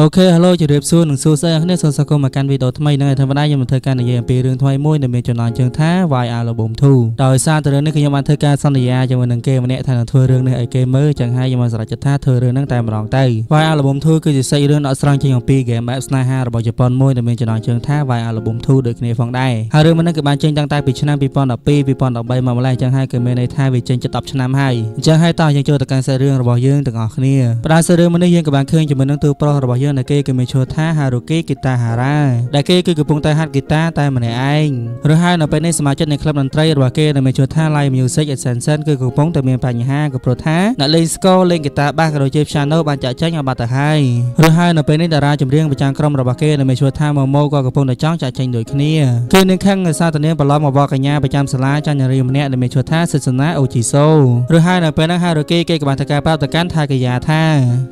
អូខេ Hello ជម្រាបសួរនិងសួស្តីអ្នកគ្នាសូមស្វាគមន៍មកកាន់វីដេអូថ្មីនៅធម្មតាខ្ញុំនឹងធ្វើការនិយាយអំពីរឿងថ្មីមួយដែលមានចំណងជើងថា Why Album 2ដោយសារតែរឿងនេះខ្ញុំបានធ្វើការសន្យាជាមួយនឹងគេម្នាក់ថានឹងធ្វើរឿងនេះឲ្យគេមើលចឹងហើយខ្ញុំបានសម្រេចចិត្តថាធ្វើរឿងហ្នឹងតែម្ដងទៅ Why Album 2គឺជាសាច់រឿងដកស្រង់ចេញអំពី game map ស្នេហារបស់ជប៉ុនមួយដែលមានចំណងជើងថា Why Album 2ដូចគ្នាផងដែរហើយរឿងនេះគឺបានចេញតាំងតែពីឆ្នាំ2012 2013មកម្លេះចឹងហើយគឺមានន័យថាវាចេញជិត10ឆ្នាំហើយអញ្ចឹងហើយតោះយើងចូលទៅកាន់សាច់រឿងរបស់យើងទាំងអស់គ្នាផ្ដើមសាច់រឿងនេះយើងក៏បានឃើញជាមួយនឹងទូប្រុសរបស់យើងដែលគេគឺមានឈ្មោះថា Haruki Kitahara ដែលគេគឺកំពុងតែហាត់ហ្គីតាតែម្នាក់ឯងឬហើយនៅពេលនេះសមាជិកនៃក្លឹបតន្ត្រីរបស់គេដែលមានឈ្មោះថា Live Music Ascension គឺកំពុងតែមានបញ្ហាក៏ព្រោះថាអ្នកលេងស្គរលេងហ្គីតាបាសក៏ដូចជា piano បានចាក់ចេញឲ្យបាត់ទៅហើយឬហើយនៅពេលនេះតារាចម្រៀងប្រចាំក្រុមរបស់គេដែលមានឈ្មោះថា Momo ក៏កំពុងតែចង់ចាក់ចេញដូចគ្នាគេនឹងខឹងដោយសារតែនាងប្រឡំមកបកកញ្ញាប្រចាំសាលាចាញ់នារីម្នាក់ដែលមានឈ្មោះថាសិទ្ធនាអូជីសូឬហើយនៅពេលហ្នឹង Haruki គេក៏បានធ្វើការប្រាប់ទៅកាន់ថាកយាថា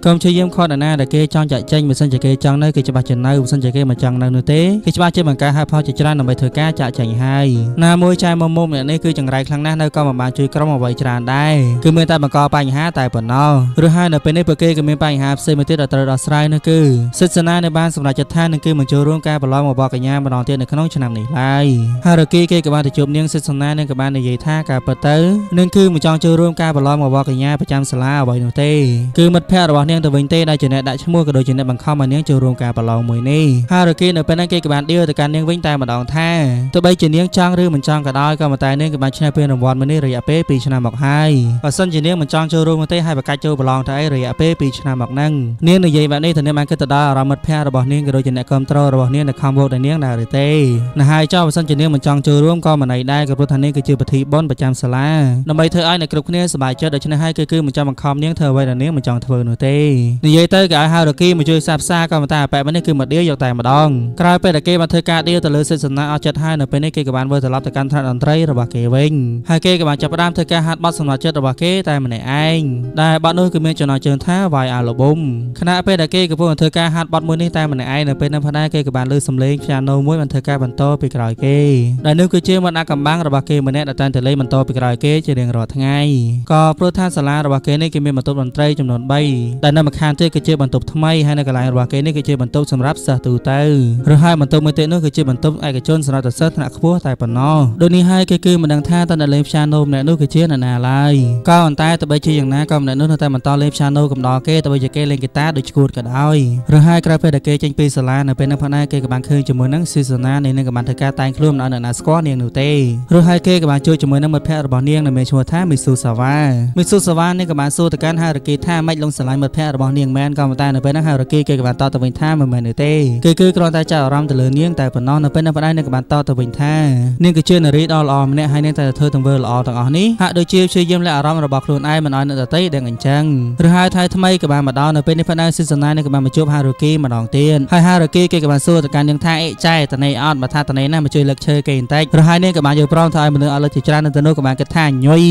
កុំព្យាយាមខកណាដែលគេចង់ចាក់ចេញបើសិនជាគេចង់នៅគេច្បាស់ជានៅបើសិនជាគេមិនចង់នៅនោះទេគេច្បាស់ជាបង្កើតហេតុផលជាច្រើនដើម្បីធ្វើការចាក់ចេញហើយណាមួយចែមុំមុំអ្នកនេះគឺចង្រៃខ្លាំងណាស់នៅក៏មិនបានជួយក្រុមអ្វីច្រើនដែរគឺមានតែបង្កបញ្ហាតែប៉ុណ្ណោះឬហើយនៅពេលនេះពួកគេក៏មានបញ្ហាផ្សេងមួយទៀតដែលត្រូវដោះស្រាយនោះគឺសិទ្ធិសេនានៅបានសម្រេចចិត្តថានឹងគឺមិនចូលរួមការប្រឡងរបស់កញ្ញាម្ដងទៀតនៅក្នុងឆ្នាំនេះឡើយហើយរគីគេក៏បានទៅជួបនាងសិទ្ធិសេនានឹងក៏បាននិយាយថាការពិតទៅនឹងគឺមិនចង់ចូលរួមការប្រឡងរបស់កញ្ញាប្រចាំសាលាអ្វីនោះទេគឺមិត្តភ័ក្តិរបស់នាងទៅវិញទេដែលជាអ្នកដាក់ឈ្មោះក៏ដូចជាអ្នកបង្ខំឲ្យនាងចូលរួមការប្រឡងមួយនេះហើយរគីនៅពេលហ្នឹងគេក៏បានដៀលទៅកាន់នាងវិញតែម្ដងថាទោះបីជានាងចង់ឬមិនចង់ក៏ដោយក៏ប៉ុន្តែនាងក៏បានឈ្នះពានរង្វាន់មួយនេះរយៈពេល2ឆ្នាំមកហើយបើសិនជានាងមិនចង់ចូលរួមទេហើយប្រកាសចូលប្រឡងទៅអីរយៈពេល2ឆ្នាំមកហ្នឹងនាងនិយាយបែបនេះទៅនាងបានគិតទៅដល់អារម្មណ៍មិត្តភ័ក្តិរបស់នាងក៏ដូចជាអ្នកគ្រប់គ្រងរបស់នាងដែលខំវោតដល់នាងដែរឬទេណាហើយចោលបើសិនជានាងមិនចង់ចូលរួមក៏មិនអីដែរក៏ព្រោះថានាងគឺជាពិធីបុណ្យប្រចាំសាលាដើម្បីធ្វើឲ្យអ្នកគ្រប់គ្នាសប្បាយចិត្តដូច្នេះហើយគឺគឺមិនចាំបង្ខំនាងធ្វើអ្វីដែលនាងមិនចង់ធ្វើនោះទេនិយាយទៅក៏ឲ្យហៅរគីមកជួយសាផ្សារក៏ប៉ុន្តែបែបនេះគឺមកដៀលយកតែម្ដងក្រោយពេលដែលគេបានធ្វើការដៀលទៅលើសិទ្ធិសនាអស់ចិត្តហើយនៅពេលនេះគេក៏បានវិលត្រឡប់ទៅកាន់ថ្នាក់តន្ត្រីរបស់គេវិញហើយគេក៏បានចាប់ផ្ដើមធ្វើការហាត់បទសម្រាប់ចិត្តរបស់គេតែម្នាក់ឯងដែលបទនោះគឺមានចំណងជើងថា Why Album ខណៈពេលដែលគេកំពុងធ្វើការហាត់បទមួយនេះតែម្នាក់ឯងនៅពេលនោះផងដែរគេក៏បានលើសំឡេង piano មួយបានធ្វើការបន្តពីក្រោយគេដែលនោះគឺជាមន្តអាកំបាំងរបស់គេម្នាក់ដែលតែងតែលេងបន្តពីក្រោយគេជារៀងរាល់ថ្ងៃក៏ព្រោះថាសាលារបស់គេនេះគេមានបន្ទប់តន្ត្រីចំនួន3ដែលនៅម្ខាងទៀតគឺជាបន្ទប់ថ្មីហើយនៅកន្លែងរបស់គេនេះគឺជាបន្ទប់សម្រាប់សិស្សទូទៅឬហើយបន្ទប់មួយទៀតនោះគឺជាបន្ទប់ឯកជនសម្រាប់សិស្សថ្នាក់ខ្ពស់តែប៉ុណ្ណោះដូចនេះហើយគេគឺមិនដឹងថាតើអ្នកលេង piano ម្នាក់នោះគឺជានរណាឡើយក៏ប៉ុន្តែទោះបីជាយ៉ាងណាក៏ម្នាក់នោះនៅតែបន្តលេង piano កំដរគេទោះបីជាគេលេងហ្គីតាដូចឈួតក៏ដោយឬហើយក្រោយពេលដែលគេចេញពីសាលានៅពេលនោះផងដែរគេក៏បានឃើញជាមួយនឹងស៊ីសូណានាងនឹងក៏បានធ្វើការតែងខ្លួនមិនឲ្យអ្នកណាស្គាល់នាងនោះទេឬហើយគេក៏បានជួយជាមួយនឹងមិត្តភ័ក្តិរបស់នាងដែលមានឈ្មោះថាមីស៊ូសាវ៉ាមីស៊ូសាវ៉ានេះក៏បានសួរទៅកាន់ហារគីថាម៉េចលងស្រឡាញ់មិត្តភ័ក្តិរបស់នាងមែនក៏ប៉ុន្តែនៅពេលនោះហារគីគេក៏បានតតទៅវិញថាមិនមែននោះទេគឺគឺគ្រាន់តែចាប់អារម្មណ៍ទៅលើនាងតែប៉ុណ្ណោះនៅពេលនោះផងដែរនាងក៏បានតតទៅវិញថានាងគឺជានារីដ៏ល្អម្នាក់ហើយនាងតែធ្វើទង្វើល្អទាំងអស់នេះហាក់ដូចជាព្យាយាមលាក់អារម្មណ៍របស់ខ្លួនឯងមិនឲ្យអ្នកដទៃដឹងអញ្ចឹងឬហើយថៃថ្មីក៏បានមកដល់នៅពេលនេះផងដែរស៊ីសណានឹងក៏បានមកជួបហារគីម្ដងទៀតហើយហារគីគេក៏បានសួរទៅកាន់នាងថាអេចែតនេអត់បើថាតនេណាមកជួយលើកឈើគេបន្តិចឬហើយនាងក៏បានយកព្រមថាឲ្យមនុស្សអត់លើកជាច្រើននៅទៅនោះក៏បានគិតថាញុយ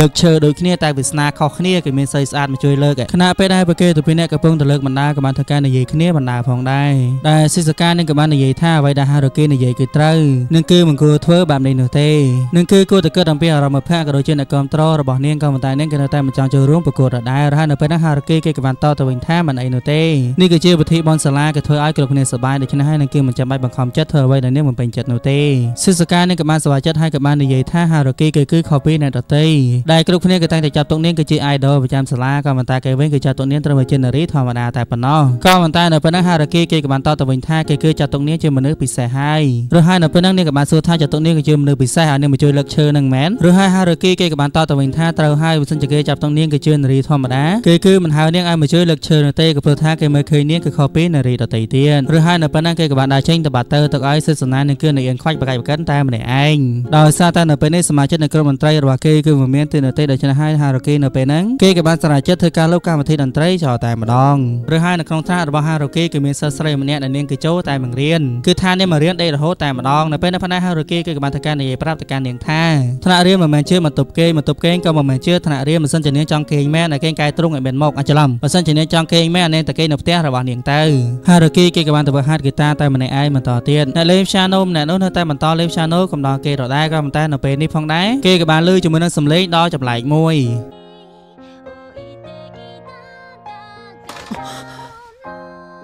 លើកឈើដូចគ្នាតែវាសនាខុសគ្នាគេមានស្អីស្អាតមកជួយលើកខណៈពេលដែលពួកគេទៅពីអ្នកកំពុងទៅលើកបណ្ដាក៏បានធ្វើការនិយាយគ្នាបណ្ដាផងដែរដែលសិស្សកានឹងក៏បាននិយាយថាអ្វីដែលហារគីនិយាយគឺត្រូវនឹងគឺមិនគួរធ្វើបែបនេះនោះទេនឹងគឺគួរតែគិតអំពីអារម្មណ៍ភ័ក្រក៏ដូចជាអ្នកគ្រប់គ្រងរបស់នាងក៏ប៉ុន្តែនាងក៏នៅតែមិនចង់ចូលរួមប្រកួតដដែលហើយនៅពេលនោះហារគីគេក៏បានតទៅវិញថាមិនអីនោះទេនេះគឺជាវិធីបនសាលាក៏ធ្វើឲ្យគ្រប់គ្នាសប្បាយដូច្នេះហើយនឹងគឺមិនចាំបាច់បង្ខំចិត្តធ្វើអ្វីដែលនាងមិនពេញចិត្តនោះទេសិស្សកានឹងក៏បានសប្បាយចិត្តហើយក៏បាននិយាយថាហារគីគឺគឺខុសពីអ្នកដទៃដែលគ្រប់គ្នាក៏តែងតែចាប់ទុកនាងគឺជា idol ប្រចាំសាលាក៏ប៉ុន្តែគេវិញគឺចាត់ទុកនាងត្រឹមតែជានារីធម្មតាតែប៉ុណ្ណោះក៏ប៉ុន្តែនៅពេលនោះហារគីគេក៏បានតទៅវិញថាគេគឺចាត់ទុកនាងជាមនុស្សពិសេសហើយឬហើយនៅពេលនោះនាងក៏បានសួរថាចាត់ទុកនាងគឺជាមនុស្សពិសេសហើយនាងមកជួយលើកឈើនឹងមែនឬហើយហារគីគេក៏បានតទៅវិញថាត្រូវហើយបើសិនជាគេចាប់ទុកនាងគឺជានារីធម្មតាគេគឺមិនហៅនាងឲ្យមកជួយលើកឈើនោះទេក៏ព្រោះថាគេមើលឃើញនាងគឺខុសពីនារីដទៃទៀតឬហើយនៅពេលនោះគេក៏បានដើរចេញទៅបាត់ទៅទៅឲ្យសិស្សនានឹងគឺនាងខ្វាច់បកាច់បកិនតែម្នាក់ឯងដោយសារតែនៅពេលនេះសមាជិកនៃក្រុមមន្ត្រីរបស់គេគឺមិនមានទីនទេដូច្នេះហើយហារគីនៅពេលហ្នឹងគេក៏បានសម្រេចចិត្តធ្វើការលុបកម្មវិធីតន្ត្រីចោលតែម្ដងឬហើយនៅក្នុងថ្នាក់របស់ហារគីគឺមានសិស្សស្រីម្នាក់ដែលនាងគឺចូលតែបង្រៀនគឺថានាងមករៀនដេករហូតតែម្ដងនៅពេលនៅផ្នែកហារគីគឺក៏បានធ្វើការនិយាយប្រាប់ទៅកាន់នាងថាថ្នាក់រៀនមិនមែនជាបន្ទប់គេបន្ទប់គេក៏មិនមែនជាថ្នាក់រៀនមិនសិនជានាងចង់គេងមែនតែគេងកែទ្រង់ឲ្យមានមកអច្រឡំបើសិនជានាងចង់គេងមែននាងតែគេនៅផ្ទះរបស់នាងទៅហារគីគេក៏បានទៅហាត់ហ្គីតាតែម្នាក់ឯងបន្តទៀតអ្នកលេង piano ម្នាក់នោះនៅតែបន្តលេង piano កំដរគេដដែលក៏ប៉ុន្តែនៅពេលនេះផងដែរគេក៏បានលើជាមួយនឹងសំឡេងដ៏ចម្លែកមួយ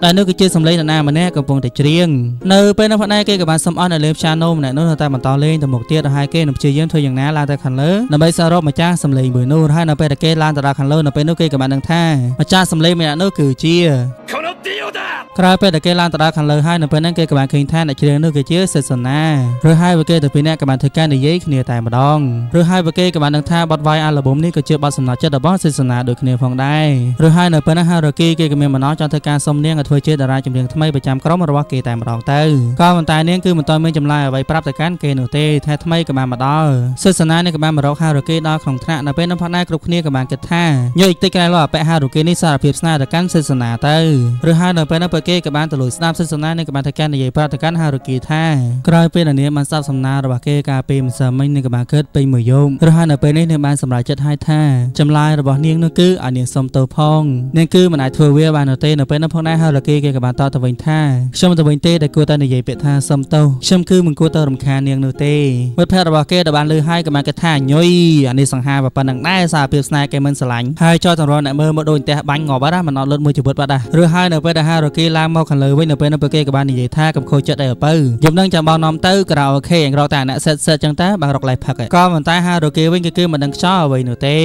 ដែលនោះគឺជាសំឡេងនរណាម្នាក់កំពុងតែច្រៀងនៅពេលនោះផងដែរគេក៏បានសុំអស់នៅលេប channel ម្នាក់នោះនៅតែបន្តលេងទៅមុខទៀតហើយគេនឹងព្យាយាមធ្វើយ៉ាងណាឡើងទៅខាងលើដើម្បីសរុបម្ចាស់សំឡេងមួយនោះហើយនៅពេលដែលគេឡើងទៅដល់ខាងលើនៅពេលនោះគេក៏បានដឹងថាម្ចាស់សំឡេងម្នាក់នោះគឺជា ក្រោយពេលដែលគេឡើងទៅដល់ខាងលើហើយនៅពេលហ្នឹងគេក៏បានឃើញថាអ្នកច្រៀងនោះគឺជាសេសនាឬហើយវាគេទៅពីអ្នកក៏បានធ្វើការនិយាយគ្នាតែម្ដងឬហើយវាគេក៏បានដឹងថាបទវាយអាល់ប៊ុមនេះក៏ជាបទសំណើចិត្តរបស់សេសនាដូចគ្នាផងដែរឬហើយនៅពេលហ្នឹងហារ៉ូគីគេក៏មានបំណងចង់ធ្វើការសុំនាងឲ្យធ្វើជាតារាចម្រៀងថ្មីប្រចាំក្រុមរបស់គេតែម្ដងទៅក៏ប៉ុន្តែនាងគឺមិនទាន់មានចម្លើយអ្វីប្រាប់ទៅកាន់គេនោះទេថាថ្មីក៏បានមកដល់សេសនានេះក៏បានមករកហារ៉ូគីដល់ក្នុងថ្នាក់នៅពេលនោះផងដែរគ្រប់គ្នាក៏បានគិតថាញើយតិចក្រែលោអបៈហារ៉ូគីនេះសារភាពស្នេហ៍ទៅកាន់សេសនាទៅឬហើយនៅពេលនោះពួកគេក៏បានទៅលួចស្ដាប់សេសនានេះក៏បានធ្វើការនិយាយប្រាប់ទៅកាន់ហារូគីថាក្រោយពេលដែលនាងបានស្ដាប់សំណើរបស់គេកាលពីម្សិលមិញនាងក៏បានគិតពេញមួយយប់រហូតនៅពេលនេះនាងបានសម្រេចចិត្តឲ្យថាចម្លើយរបស់នាងនោះគឺឲ្យនាងសុំទោសផងនាងគឺមិនអាចធ្វើវាបាននោះទេនៅពេលនោះផងដែរហារូគីគេក៏បានតបទៅវិញថាខ្ញុំទៅវិញទេដែលគួរតែនិយាយពាក្យថាសុំទោសខ្ញុំគឺមិនគួរទៅរំខាននាងនោះទេមិត្តភក្តិរបស់គេដែលបានលើហើយក៏បានគិតថាញុយអានេះសង្ហាប៉ុណ្ណឹងដែរសារភាពស្នេហ៍គេមិនស្រឡាញ់ហើយចោលតរអ្នកមើលមកដូចផ្ទះបាញ់ងាប់បាត់ណាមិនអត់លុតមួយជីវិតបាត់ដែរឬហើយនៅពេលដែលហារូគីឡើងមកខាងលើវិញនៅពេលនោះពួកគេក៏បាននិយាយថាកំខូចចិត្តអីឪពៅយប់នឹងចាំបងនាំទៅក្រៅអូខេអញរកតែអ្នកសិតសិតចឹងតើបានរកឡៃផឹកក៏ប៉ុន្តែហារូគេវិញគឺគឺមិនដឹងខ្យល់អ្វីនោះទេ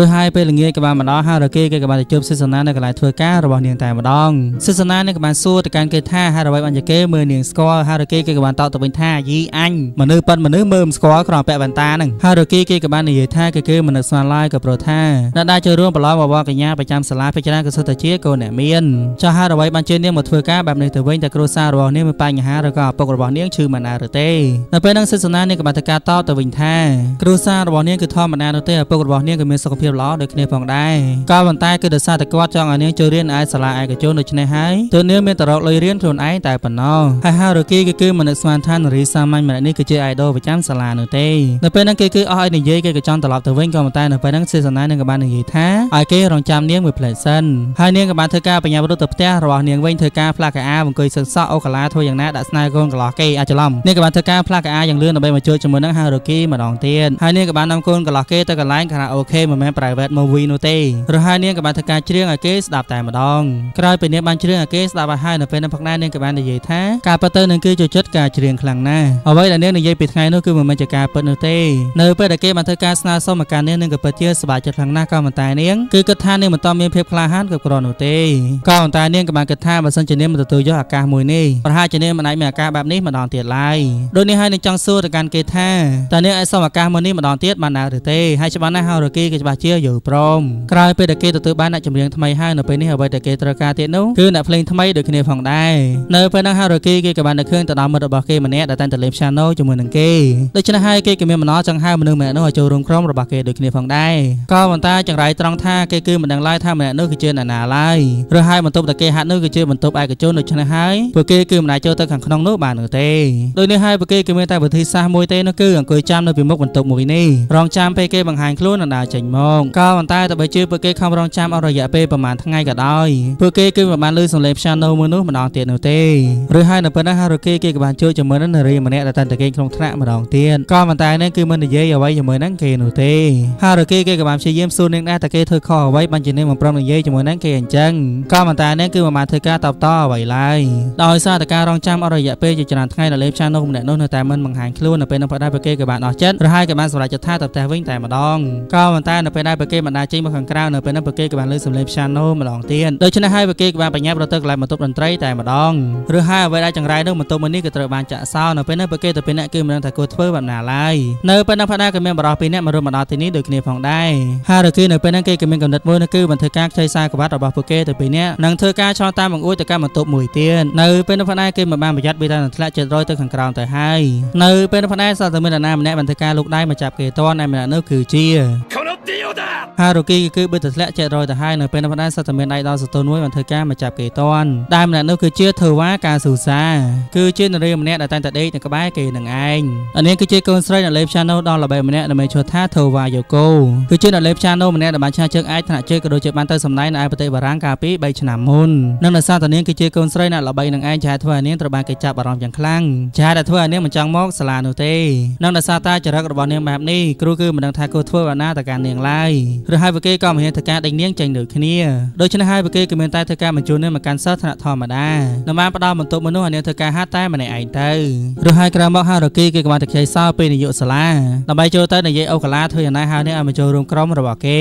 ឬហើយពេលល្ងាចក៏បានមកដល់ហារូគេគេក៏បានទៅជួបសិស្សនានៅកន្លែងធ្វើការរបស់នាងតែម្ដងសិស្សនានេះក៏បានសួរទៅកាន់គេថាហារអ្វីបានជាគេមើលនាងស្គាល់ហារូគេគេក៏បានតបទៅវិញថាយីអញមនុស្សប៉ិនមនុស្សមើលមិនស្គាល់ក្រំពាក់វ៉ែនតាហ្នឹងហារូគេគេក៏បាននិយាយថាគេគឺមនុស្សស្មានឡាយក៏ប្រូថាអ្នកដែលចូលរួមប្រឡងបវរកញ្ញាប្រចាំសាលាពិចារណាក៏សុទ្ធតែជាកូនអ្នកមានចាស់ហារអ្វីបានជឿនាងមកធ្វើការបែបនេះទៅវិញតែគ្រួសាររបស់នាងមានបញ្ហាឬក៏ឪពុករបស់នាងឈឺមិនណាឬទេនៅពេលហ្នឹងសិស្សនានាងក៏បានទៅការតបទៅវិញថាគ្រួសាររបស់នាងគឺធម្មតានោះទេឪពុករបស់នាងក៏មានសុខភាពល្អដូចគ្នាផងដែរក៏ប៉ុន្តែគឺដោយសារតែគាត់ចង់ឲ្យនាងចូលរៀនឯសាលាឯកជនដូច្នេះហើយទើបនាងមានតរកលុយរៀនខ្លួនឯងតែប៉ុណ្ណោះហើយហារូគីគឺគឺមនុស្សស្មានថានារីសាមញ្ញម្នាក់នេះគឺជាអាយដលប្រចាំសាលានោះទេនៅពេលហ្នឹងគេគឺអស់ឲ្យនិយាយគេក៏ចង់ត្រឡប់ទៅវិញក៏ប៉ុន្តែនៅពេលហ្នឹងសិស្សនានាងក៏បាននិយាយថាឲ្យគេរងចាំនាងមួយផ្លែសិនហើយនាងក៏បានធ្វើការបញ្ញាបត្រទៅផ្ទះរបស់នាងវិញធ្វើការផ្លាកកៅអៅអង្គុយសិក្សាអូកាឡាធ្វើយ៉ាងណាដាក់ស្នេហ៍កូនកន្លោះគេអាចច្រឡំនាងក៏បានធ្វើការផ្លាស់កាអាយ៉ាងលឿនដើម្បីមកជួយជាមួយនឹងហារូគីម្ដងទៀតហើយនាងក៏បាននាំកូនកន្លោះគេទៅកន្លែងខារ៉ាអូខេមិនមែន private movie នោះទេរហូតនាងក៏បានធ្វើការច្រៀងឲ្យគេស្ដាប់តែម្ដងក្រោយពីនាងបានច្រៀងឲ្យគេស្ដាប់ឲ្យហើយនៅពេលនោះផងដែរនាងក៏បាននិយាយថាការពិតទៅនឹងគឺចូលចិត្តការច្រៀងខ្លាំងណាស់អ្វីដែលនាងនិយាយពីថ្ងៃនោះគឺមិនមែនជាការពិតនោះទេនៅពេលដែលគេបានធ្វើការស្នើសុំមកកាន់នាងនាងក៏ពិតជាសប្បាយចិត្តខ្លាំងណាស់ក៏ប៉ុន្តែនាងគឺគិតថានាងមិនតមានភាពក្លាហានគ្រប់គ្រាន់នោះទេក៏ប៉ុន្តែនាងក៏បានគិតថាបើសិនជានាងមិនទទួលយកឱកាសមួយនេះប្រហែលជានាងមិនអាចមានឱកាសបែបនេះម្ដងទៀតឡើយដូចនេះហើយនឹងចង់សួរទៅកាន់គេថាតើនាងអាចសុំឱកាសមួយនេះម្ដងទៀតបានដែរឬទេហើយច្បាស់ណាស់ហៅរគីគេច្បាស់ជាយល់ព្រមក្រោយពេលដែលគេទទួលបានអ្នកចម្រៀងថ្មីហើយនៅពេលនេះអ្វីដែលគេត្រូវការទៀតនោះគឺអ្នកភ្លេងថ្មីដូចគ្នាផងដែរនៅពេលនោះហៅរគីគេក៏បាននឹកឃើញទៅដល់មិត្តរបស់គេម្នាក់ដែលតែងតែលេង piano ជាមួយនឹងគេដូច្នេះហើយគេក៏មានបំណងចង់ហៅមនុស្សម្នាក់នោះឲ្យចូលរួមក្រុមរបស់គេដូចគ្នាផងដែរក៏ប៉ុន្តែចង្រៃត្រង់ថាគេគឺមិនដឹងឡើយថាម្នាក់នោះគឺជាអ្នកណាឡើយឬហើយបន្ទប់ដែលគេហាត់នោះគឺជាបន្ទប់ឯកជនដូច្នេះហើយពួកគេគឺមិនអាចចូលទៅខាងក្នុងនោះបាននោះទេដូចនេះហើយពួកគេគឺមានតែវិធីសាស្ត្រមួយទេនោះគឺអង្គុយចាំនៅពីមុខបន្ទប់មួយនេះរងចាំពេលគេបង្ហាញខ្លួននិងដើរចេញមកក៏ប៉ុន្តែតើបើជឿពួកគេខំរងចាំអស់រយៈពេលប្រហែលថ្ងៃក៏ដោយពួកគេគឺមិនបានលឺសំឡេង piano មួយនោះម្ដងទៀតនោះទេឬហើយនៅពេលនោះហារូគេគេក៏បានជួយជាមួយនឹងនារីម្នាក់ដែលតែតែគេក្នុងថ្នាក់ម្ដងទៀតក៏ប៉ុន្តែនេះគឺមិននិយាយអ្វីជាមួយនឹងគេនោះទេហារូគេគេក៏បានព្យាយាមសួរនាងដែរតែគេធ្វើខុសអ្វីបានជានាងមិនព្រមនិយាយជាមួយនឹងគេអញ្ចឹងក៏ប៉ុន្តែនេះគឺមិនបានធ្វើការតបតអ្វីឡើយដោយសារតែការរងចាំអស់រយៈពេលជាច្រើនថ្ងៃដែលលេបឆានោះម្នាក់នោះនៅតែមិនបង្ហាញខ្លួននៅពេលនោះផ្ដាច់ពួកគេក៏បានអស់ចិត្តរហ័យក៏បានសម្រេចចិត្តថាទៅផ្ទះវិញតែម្ដងក៏ប៉ុន្តែនៅពេលដែលពួកគេបណ្ដាចេញមកខាងក្រៅនៅពេលនោះពួកគេក៏បានលើសំឡេង piano ម្ដងទៀតដូច្នេះហើយពួកគេក៏បានបញ្ញាប្រទៅកន្លែងបន្ទប់តន្ត្រីតែម្ដងឬហើយអ្វីដែលចង្រៃនោះបន្ទប់មួយនេះក៏ត្រូវបានចាក់សោនៅពេលនោះពួកគេទៅពេលអ្នកគឺមិនដឹងថាគួរធ្វើបែបណាឡើយនៅពេលនោះផ្ដាក៏មានបរិះពីរនាក់មករួមមកដល់ទីនេះដូចគ្នាផងដែរហើយរគេនៅពេលនោះគេក៏មានកំណត់មួយនោះគឺបានធ្វើការខ្ចីសារក្បាត់របស់ពួកគេទៅពីរនាក់និងធ្វើការឆ្លងតាមបង្អួចទៅកាន់បន្ទប់មួយទៀតនៅពេលនោះផ្ដាគេមិនបានប្រយ័ត្នពីតែនឹងធ្លាក់ចិត្តរយទៅខាងក្រោមទៅហើយនៅពេលនោះផ្ដាសតើមាននរណាម្នាក់បានធ្វើការលូកដៃមកចាប់គេតនឯម្នាក់នោះគឺជា ហារូគីគឺបិទទៅធ្លាក់ចិត្តរយទៅហើយនៅពេលនោះផ្ដាសតើមានដៃដល់សតូនមួយបានធ្វើការមកចាប់គេតនដែលម្នាក់នោះគឺជាធ្វើវ៉ាកាស៊ូសាគឺជានារីម្នាក់ដែលតែងតែដេកនៅក្បែរគេនឹងឯងអានេះគឺជាកូនស្រីដែលលេបឆាណូដល់ល្បីម្នាក់ដែលមានឈ្មោះថាធ្វើវ៉ាយ៉ូកូគឺជាអ្នកលេបឆាណូម្នាក់ដែលបានឆាជើងឯកថ្នាក់ជើងក៏ដូចជាបានទៅសម្ដែងនៅឯប្រទេសបារាំងកាលពី3ឆ្នាំមុននិងដោយសារតែនាងគឺជាកូនស្រីអ្នកល្បីនឹងឯងចាធ្វើឲ្យនាងត្រូវបានគេចាប់អារម្មណ៍យ៉ាងខ្លាំងចាដែលធ្វើឲ្យនាងមិនចង់មកសាលានោះទេនិងដោយសារតែចរិតរបស់នាងបែបនេះគ្រូគឺមិនដឹងថាគួរធ្វើអាណាទៅកាន់នាងទាំងឡាយឬហើយពួកគេក៏មិនហ៊ានធ្វើការដេញនាងចេញដូចគ្នាដូច្នេះហើយពួកគេក៏មានតែធ្វើការបញ្ជូននាងមកកាន់សិស្សថ្នាក់ធម្មតានៅបានផ្ដល់បន្ទប់មនុស្សឲ្យនាងធ្វើការហាត់តែម្នាក់ឯងទៅឬហើយក្រោយមកហារ៉ូគីគេក៏បានទៅខ្ចីសោពេលនាយកសាលាដើម្បីចូលទៅនិយាយអូកាឡាធ្វើយ៉ាងណាហៅនាងឲ្យមកចូលរួមក្រុមរបស់គេ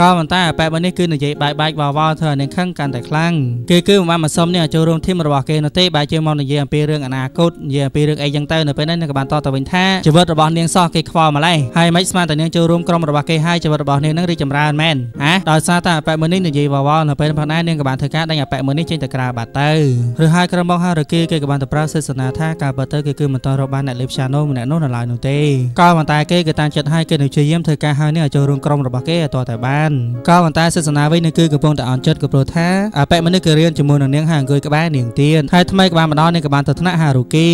ក៏ប៉ុន្តែបែបនេះគឺនិយាយបែកបែកវ៉ាវ៉ាធ្វើឲ្យនាងខឹងកាន់តែខ្លាំងគេគឺមិនបានមកសុំនាងឲ្យចូលរួមធីមរបស់គេនោះទេបែរជាមកនិយាយអំពីរឿងអនាគតនិយាយអំពីរឿងអីចឹងទៅនៅពេលនេះនាងក៏បានតទៅវិញថាជីវិតរបស់នាងសោះគេខ្វល់ម្លេះហើយមិនស្មានតែនាងចូលរួមក្រុមរបស់គេហើយជីវិតរបស់នាងនឹងរីកចម្រើនមែនហ៎ដោយសារតែអបិមុនីនិយាយវ៉ាវ៉ានៅពេលផងដែរនាងក៏បានធ្វើការដេញអបិមុនីចេញទៅក្រៅបាត់ទៅឬហើយក្រុមបងហារគីគេក៏បានទៅប្រើសេសនាថាការបើទៅគេគឺមិនតរកបានអ្នកលេបឆាណូម្នាក់នោះនៅឡើយនោះទេក៏ប៉ុន្តែគេក៏តាមចិត្តឲ្យគេនឹងព្យាយាមធ្វើការហើយនេះឲ្យចូលរួមក្រុមរបស់គេឲ្យតតែបានក៏ប៉ុន្តែសេសនាវិញនេះគឺកំពុងតែអន់ចិត្តក៏ព្រោះថាអបិមុនីគឺរៀនជាមួយនឹងនាងហើយអង្គុយក្បែរនាងទៀតហើយថ្មីក៏បានមកដល់នាងក៏បានទៅថ្នាក់ហារូគី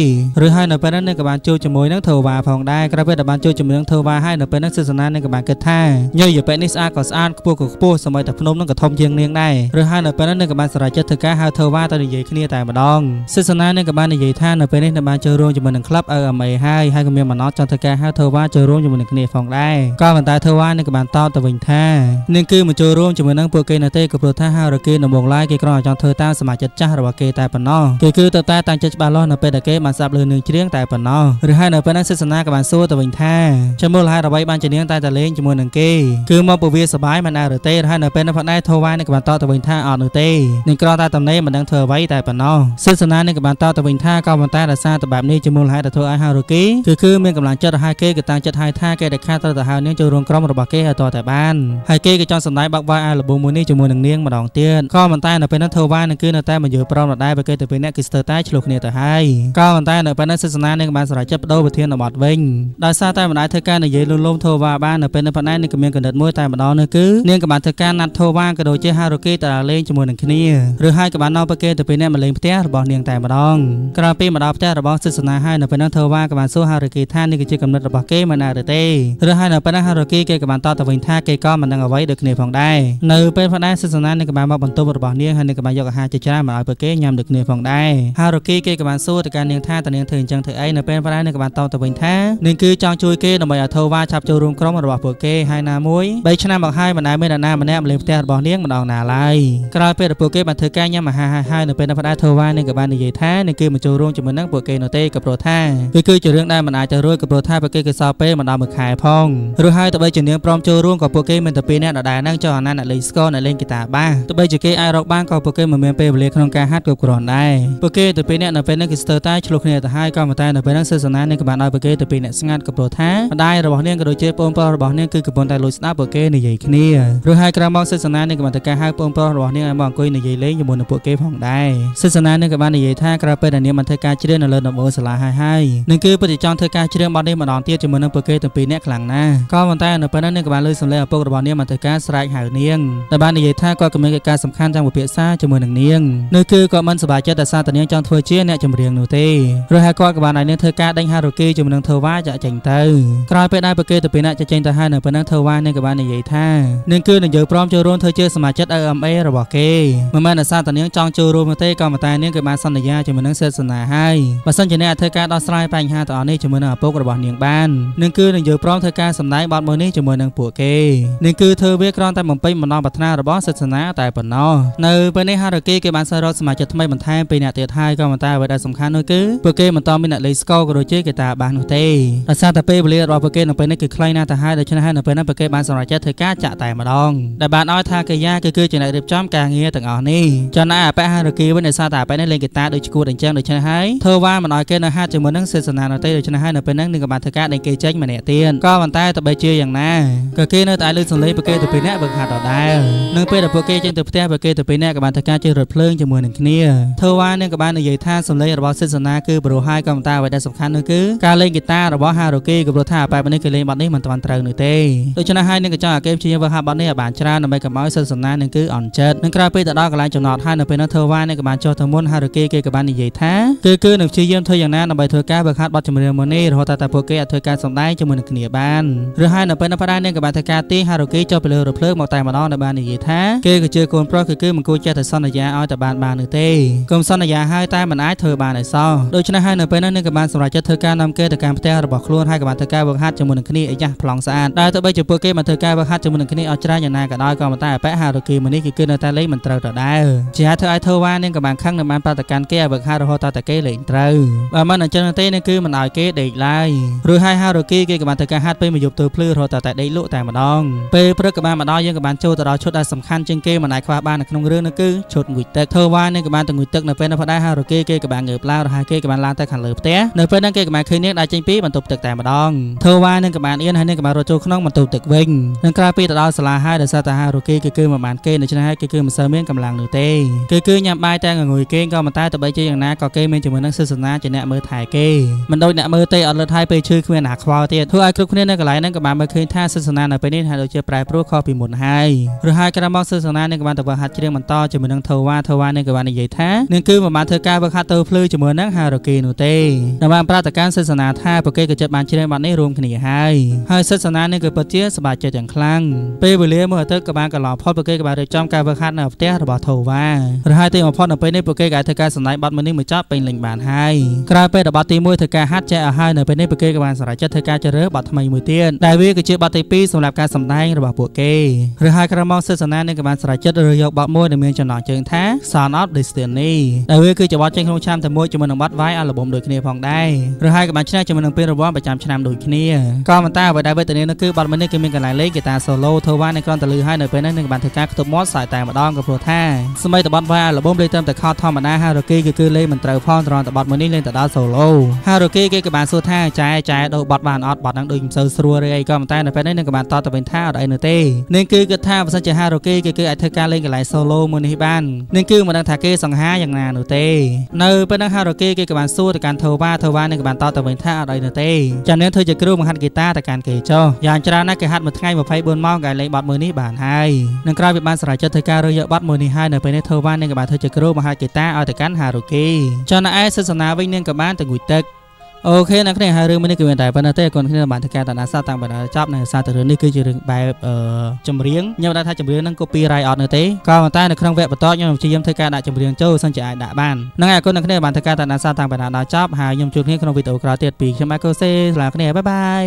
ឬហើយនៅពេលនោះនាងក៏បានជួបជាមួយនឹងធូវ៉ាផងដែរក្រោយពេលដែលបានជួបជាមួយនឹងធូវ៉ាហើយនៅពេលនោះសេសនានាងក៏បានគិតថាញ៉ៃយពេនេះស្អាតក៏ស្អាតខ្ពស់ក៏ខ្ពស់សម័យតែភ្នំនឹងក៏ធំជាងនាងដែរឬហើយនៅពេលនោះនាងក៏បានសម្រេចចិត្តធ្វើការហៅធូវ៉ាទៅនិយាយគ្នាតែម្ដងសេសនានាងក៏បាននិយាយថានៅពេលនេះនាងបានចូលរួមជាមួយនឹងក្លឹប LMA ហើយហើយក៏មានមណោចង់ធ្វើការហៅធូវ៉ាចូលរួមជាមួយនឹងគ្នាផងដែរក៏ប៉ុន្តែធូវ៉ានាងក៏បានតបទៅវិញថានាងគឺមកចូលរួមជាមួយនឹងពួកគេនៅទេក៏ព្រោះថាហៅរគេដំបងឡាយគេគ្រាន់តែចង់ធ្វើតាមសមាជិកចាស់របស់គេតែប៉ុណ្ណោះគេគឺទៅតែតាំងចិត្តច្បាស់លាស់នៅពេលដែលគេបានសាប់លឺនឹងច្រៀងតែប៉ុណ្ណោះឬហើយនៅពេលនោះសេសនាក៏បានសួរទៅវិញថាចាំមើលហេតុអ្វីបានជានាងតែតែលេងជាមួយនឹងគេគឺមកពវាសបាយមិនដែរទេហើយនៅពេលនោះផងដែរធវ៉ានឹងក៏បានតទៅវិញថាអត់នោះទេនឹងគ្រាន់តែតំណេមិនដឹងធ្វើអ្វីតែប៉ុណ្ណោះសេសនានឹងក៏បានតទៅវិញថាក៏ប៉ុន្តែដោយសារតែបែបនេះជាមូលហេតុដែលធ្វើឲ្យហារូគីគឺគឺមានកម្លាំងចិត្តឲ្យគេក៏តាំងចិត្តឲ្យថាគេដែលខាតត្រូវទៅហៅនាងចូលរួមក្រុមរបស់គេឲ្យតតែបានហើយគេក៏ចង់សម្ដែងបាក់បាយឲ្យលបមួយនេះជាមួយនឹងនាងម្ដងទៀតក៏ប៉ុន្តែនៅពេលនោះធវ៉ានឹងគឺនៅតែមកយើប្រមដដែលបើគេទៅពេលនេះគឺស្ទើរតែឆ្លោះគ្នាទៅហើយក៏ប៉ុន្តែនៅពេលនោះសេសនានឹងបានសម្រេចចិត្តបដូរវិធានបទវិញដោយសារតែម្ដាយធ្វើការនិយាយលំលំធវ៉ាបាននៅពេលនោះប៉ុណ្ណេះនឹងក៏មានកំណត់មួយតែម្ដងនោះគឺនាងក៏បានធ្វើការណាត់ធវ៉ាក៏ដូចជាហារូគីទៅលេងជាមួយនឹងគ្នាឬហើយក៏បាននាំពួកគេទៅពេលនេះមកលេងផ្ទះរបស់នាងតែម្ដងក្រោយពីមកដល់ផ្ទះរបស់សេសនាហើយនៅពេលនោះធវ៉ាក៏បានសួរហារូគីថានេះគឺជាកំណត់របស់គេមិនណាឬទេឬហើយនៅពេលនោះហារូគីគេក៏បានតបទៅវិញថាគេក៏មិនដឹងអ្វីដូចគ្នាផងដែរនៅពេលផងដែរសេសនានឹងក៏បានមកបន្ទប់របស់នាងហើយនឹងក៏បានយកអាហារជាច្រើនមកឲ្យពួកគេញ៉ាំដូចគ្នាផងដែរហារូគីគេក៏បានសួរទៅកាន់នាងថាតើនាងធ្វើអញ្ចឹងធ្វើអីនៅពេលផងដែរនឹងក៏បានតបទៅវិញថានាងគឺចង់ជួយគេដើម្បីឲ្យធវ៉ាឆាប់ចូលរួមក្រុមរបស់ពួកគេហើយណាមួយ3ឆ្នាំមកហើយមិនដែលមាននរណាម្នាក់មកលេងផ្ទះរបស់នាងម្ដងណាឡើយក្រោយពេលដែលពួកគេបានធ្វើការញ៉ាំអាហារហើយនៅពេលនោះផងដែរធវ៉ានាងក៏បាននិយាយថានាងគឺមកចូលរួមជាមួយនឹងពួកគេនោះទេក៏ព្រោះថាវាគឺជារឿងដែលមិនអាចទៅរួចក៏ព្រោះថាពួកគេគឺសល់ពេលមិនដល់មួយខែផងឬហើយទៅបីជានាងព្រមចូលរួមក៏ពួកគេមានតែពីរនាក់ដដែលហ្នឹងចុះអាណាអ្នកលេងស្គរអ្នកលេងហ្គីតាបាសទៅបីជាគេអាចរកបានក៏ពួកគេមិនមានពេលវេលាក្នុងការហាត់គ្រប់គ្រាន់ដែរពួកគេទៅពីរនាក់នៅពេលនេះគឺស្ទើរតែឆ្លោះគ្នាទៅហើយក៏ប៉ុន្តែនៅពេលហ្នឹងសេសនានាងក៏បានឲ្យពួកគេទៅពីរនាក់ស្ងាត់ក៏ព្រោះថាម្ដាយរបស់នាងក៏ដូចជាបងប្រុសរបស់នាងគឺកំពុងតែលួចស្ដាប់ពួកគេនិយាយគ្នាឬហើយក្រោយមកសេសនានាងក៏បានទៅការហៅបងប្រុសរបស់នាងឲ្យមកអង្គុយនិយាយលេងជាមួយនឹងពួកគេផងដែរសេសនានាងក៏បាននិយាយថាក្រោយពេលដែលនាងបានធ្វើការជ្រៀននៅលើដំបូលសាលាហើយហើយនឹងគឺពិតជាចង់ធ្វើការជ្រៀនបទនេះម្ដងទៀតជាមួយនឹងពួកគេទាំងពីរនាក់ខ្លាំងណាស់ក៏ប៉ុន្តែនៅពេលហ្នឹងនាងក៏បានលើសំឡេងឪពុករបស់នាងបានធ្វើការស្រែកហៅនាងតែបាននិយាយថាគាត់ក៏មានកិច្ចការសំខាន់ចង់ពិភាក្សាជាមួយនឹងនាងនោះគឺគាត់មិនសប្បាយចិត្តតែសារតែនាងចង់ធ្វើជាអ្នកចម្រៀងនោះទេឬហើយគាត់ក៏បានឲ្យនាងធ្វើការដេញហារូគីជាមួយនឹងធវ៉ាចាក់ចេញទៅក្រោយពេលដែលពួកគេទៅពីអ្នកចាក់ចេញទៅហើយនៅពេលហ្នឹងធវ៉ានាងក៏បាននិយាយថានាងគឺនឹងយកព្រមចូលរួមធ្វើជាសមាជិក LMA របស់គេមិនមែនតែសារតែនាងចង់ចូលរួមនោះទេក៏ប៉ុន្តែនាងក៏បានសន្យាជាមួយនឹងសេសនាហើយបើសិនជាអ្នកធ្វើការដោះស្រាយបញ្ហាទាំងអស់នេះជាមួយនឹងឪពុករបស់នាងបាននឹងគឺនឹងយកព្រមធ្វើការសម្ដែងបទមួយនេះជាមួយនឹងពួកគេនឹងគឺធ្វើវាគ្រាន់តែបំពេញបំណងប្រាថ្នារបស់សេសនាតែប៉ុណ្ណោះនៅពេលនេះហារគីគេបានសរកសមាជិកថ្មីបន្ថែមពីអ្នកទៀតហើយក៏ប៉ុន្តែអ្វីដែលសំខាន់នោះគឺពួកគេមិនតមានអ្នកលេងស្គរក៏ដូចជាគេតាបាននោះទេដោយសារតែពេលវេលារបស់ពួកគេនៅពេលនេះគឺខ្លីណាស់ទៅហើយដូច្នេះហើយនៅពេលនោះពួកគេបានសម្រេចចិត្តធ្វើការចាក់តែម្ដងដែលបានឲ្យថាកាយាគឺគឺជាអ្នករៀបចំការងារទាំងអស់នេះចំណែកអបហារគីវិញដោយសារតែអបនេះលេងហ្គីតាដូចឈួតអញ្ចឹងដូច្នេះហើយធ្វើវ៉ាមិនឲ្យគេនៅហាត់ជាមួយនឹងសេសនានៅទេដូច្នេះហើយនៅពេលហ្នឹងនឹងក៏បានធ្វើការដេញគេចេញម្នាក់ទៀតក៏ប៉ុន្តែទៅបីជាយ៉ាងណាក៏គេនៅតែលើសំឡេងពួកគេទៅពីអ្នកវឹកហាត់ដដែលនឹងពេលដែលពួកគេចេញទៅផ្ទះពួកគេទៅពីអ្នកក៏បានធ្វើការជិះរថភ្លើងជាមួយនឹងគ្នាធ្វើវ៉ានឹងក៏បាននិយាយថាសំឡេងរបស់សេសនាគឺបរិហើយក៏ប៉ុន្តែអ្វីដែលសំខាន់នោះគឺការលេងហ្គីតារបស់ហារគីក៏ព្រោះថាបែបនេះគេលេងបាត់នេះមិនទាន់ត្រូវនោះទេដូច្នេះហើយនឹងក៏ចង់ឲ្យគេព្យាយាមវឹកហាត់បាត់នេះឲ្យបានច្រើនដើម្បីកុំឲ្យសេសនានឹងគឺអន់ចិត្តនឹងក្រោយពេលទៅដល់កន្លែងចំណតហើយនៅពេលនោះធ្វើវ៉ានឹងក៏បានចុះទៅមុនហារគីគេក៏បាននិយាយថាគឺគឺនឹងព្យាយាមធ្វើយ៉ាងណាដើម្បីធ្វើការវឹកហាត់បទចម្រៀងមួយនេះរហូតតែពួកគេអាចធ្វើការសម្ដែងជាមួយនឹងគ្នាបានឬហើយនៅពេលនោះផ្ដានឹងក៏បានធ្វើការទីហារគីចុះទៅលើរថភ្លើងមកតែម្ដងដែលបាននិយាយថាគេក៏ជាកូនប្រុសគឺគឺមិនគួរចេះតែសន្យាឲ្យតែបានបាននោះទេកុំសន្យាឲ្យតែមិនអាចធ្វើបានឲ្យសោះដូច្នេះហើយនៅពេលនោះនឹងក៏បានសម្រេចចិត្តធ្វើការនាំគេទៅកាន់ផ្ទះរបស់ខ្លួនហើយក៏បានធ្វើការវឹកហាត់ជាមួយនឹងគ្នាឲ្យយ៉ាស់ប្លង់ស្អាតដែលទៅបីជាពួកគីបានធ្វើការវឹកហាត់ជាមួយនឹងគ្នាអស់ច្រើនយ៉ាងណាក៏ដោយក៏ប៉ុន្តែអបិហារុគីមួយនេះគឺគឺនៅតែលេងមិនត្រូវដដែលជាហេតុធ្វើឲ្យធូវ៉ានាងក៏បានខឹងនៅបានប្រតិកម្មគេឲ្យវឹកហាត់រហូតដល់តែគេលេងត្រូវបើមិនអញ្ចឹងទេនេះគឺមិនឲ្យគេដេកឡើយរួចហើយហារុគីគេក៏បានធ្វើការហាត់ពេលមួយយប់ទៅភ្លឺរហូតដល់តែដេកលក់តែម្ដងពេលព្រឹកក៏បានមកដល់យើងក៏បានចូលទៅដល់ឈុតដែលសំខាន់ជាងគេមិនអាចខ្វះបាននៅក្នុងរឿងនោះគឺឈុតងុយទឹកធូវ៉ានាងក៏បានទៅងុយទឹកនៅពេលនោះផងដែរហារុគីគេក៏បានងើបឡើងរហ័សគេក៏បានឡើងទៅខាងលើផ្ទះនៅពេលហ្នឹងគេក៏បានឃើញនាងដើរចេញពីបន្ទប់ទឹកតែម្ដងធូវ៉ានាងក៏បានអៀនហើយនាងក៏បានរត់ចូលក្នុងបន្ទប់ទឹកវិញនឹងក្រោយពីទៅដល់សាលាហើយដោយសារតែហារុគីគេគឺមិនបានគេដូច្នេះហើយគេគឺមិនសូវមានកម្លាំងនោះទេគេគឺញ៉ាំបាយតែងងុយគេក៏មិនតែទៅបីជាយ៉ាងណាក៏គេមានជាមួយនឹងសិស្សនាជាអ្នកមើលថែគេមិនដូចអ្នកមើលទេអត់លឺថៃពេលឈឺគ្មានអាខ្វល់ទៀតធ្វើឲ្យគ្រប់គ្នានៅកន្លែងហ្នឹងក៏បានមើលឃើញថាសិស្សនានៅពេលនេះហាក់ដូចជាប្រែប្រួលខុសពីមុនហើយឬហើយក្រោយមកសិស្សនានឹងក៏បានទៅវឹកហាត់ច្រៀងបន្តជាមួយនឹងធូវ៉ាធូវ៉ានឹងក៏បាននិយាយថានឹងគឺមិនបានធ្វើការវឹកហាត់ទៅភ្លឺជាមួយនឹងហារុគីនោះទេនៅបានប្រតិកម្មសិស្សនាថាពួកគេក៏ចិត្តបានច្រៀងបទនេះរួមគ្នាហើយហើយសិស្សនានឹងក៏ពិតជាសប្បាយចិត្តយ៉ាងខ្លាំងពេលវេលាមួយអាទិត្យក៏បានកន្លងផុតពួកគេក៏បានរៀបចំការវឹកហាត់នៅផ្ទះរបស់ធូវ៉ារហ័សទីបំផុតនៅពេលនេះពួកគេក៏អាចធ្វើការសម្ដែងបទមួយនេះមួយចប់ពេញលេញបានហើយក្រោយពេលដែលបទទី1ធ្វើការហាត់ចែកឲ្យហើយនៅពេលនេះពួកគេក៏បានសម្រេចចិត្តធ្វើការជ្រើសរើសបទថ្មីមួយទៀតដែលវាគឺជាបទទី2សម្រាប់ការសម្ដែងរបស់ពួកគេឬហើយក្រោយមកសិស្សនានឹងក៏បានសម្រេចចិត្តរើសយកបទមួយដែលមានចំណងជើងថា Son of Destiny ដែលវាគឺជាបទចេញក្នុងឆ្នាំតែមួយជាមួយនឹងបទ Y អាល់ប៊ុមដូចគ្នាផងដែរឬហើយក៏បានឈ្នះជាមួយនឹងពានរង្វាន់ប្រចាំឆ្នាំដូចគ្នាក៏ប៉ុន្តែអ្វីដែលវេទនានោះគឺបទមួយនេះគឺមានកន្លែងលេងហ្គីតា solo ធ្វើវ៉ានៅក្រំតលឺហើយនៅពេលនេះនឹងបានធ្វើការខ្ទប់មាត់សាយតែម្ដងក៏ព្រោះថាសម្បីតបទ Y អាល់ប៊ុមលេងត្រឹមតែខតធម្មតាហារុគីគឺគឺលេងមិនត្រូវផងត្រង់តបទមួយនេះលេងទៅដល់ solo ហារុគីគេក៏បានសួរថាចែចែដូរបទបានអត់បទហ្នឹងដូចមិនសូវស្រួលឬអីក៏ប៉ុន្តែនៅពេលនេះនឹងក៏បានតតទៅវិញថាអត់អីនោះទេនឹងគឺគិតថាបើសិនជាហារុគីគេគឺអាចធ្វើការលេងកន្លែង solo មួយនេះបាននឹងគឺមិនដឹងថាគេសង្ហាយ៉ាងណានោះទេនៅពេលហ្នឹងហារុគីគេក៏បានសួរទៅកាន់ធូវ៉ាធូវ៉ានឹងក៏បានតតទៅវិញថាអត់អីនោះទេចាំនាងធ្វើជាគ្រូបង្ហាត់ហ្គីតាទៅកាន់គេចុះយ៉ាងច្រើនណាស់គេហាត់មួយថ្ងៃ24ម៉ោងគេលេងបទមួយនេះបានហើយនឹងក្រោយពីបានសម្រេចចិត្តធ្វើការរើសយកបទមួយនេះហើយនៅពេលនេះធូវ៉ានឹងក៏បានធ្វើជាគ្រូបង្ហាត់ហ្គីតាឲ្យទៅកាន់ហារុគីចំណែកឯសិស្សនាវិញនាងក៏បានទៅងូតទឹកអូខេអ្នកគ្នាហើយរឿងនេះគឺមានតែប៉ុណ្ណឹងទេគាត់គ្នាបានធ្វើការតាណាសាតាំងបណ្ដាចប់នៅសារទៅរឿងនេះគឺជារឿងបែបអឺចម្រៀងខ្ញុំដឹងថាចម្រៀងហ្នឹង copyright អត់នៅទេក៏ប៉ុន្តែនៅក្នុងវគ្គបន្តខ្ញុំព្យាយាមធ្វើការដាក់ចម្រៀងចូលសិនជាអាចដាក់បានហ្នឹងហើយអរគុណអ្នកគ្នាបានធ្វើការតាណាសាតាំងបណ្ដាដល់ចប់ហើយខ្ញុំជួបគ្នាក្នុងវីដេអូក្រោយទៀតពីខ្ញុំម៉ាកូសេសម្រាប់គ្នាបាយបាយ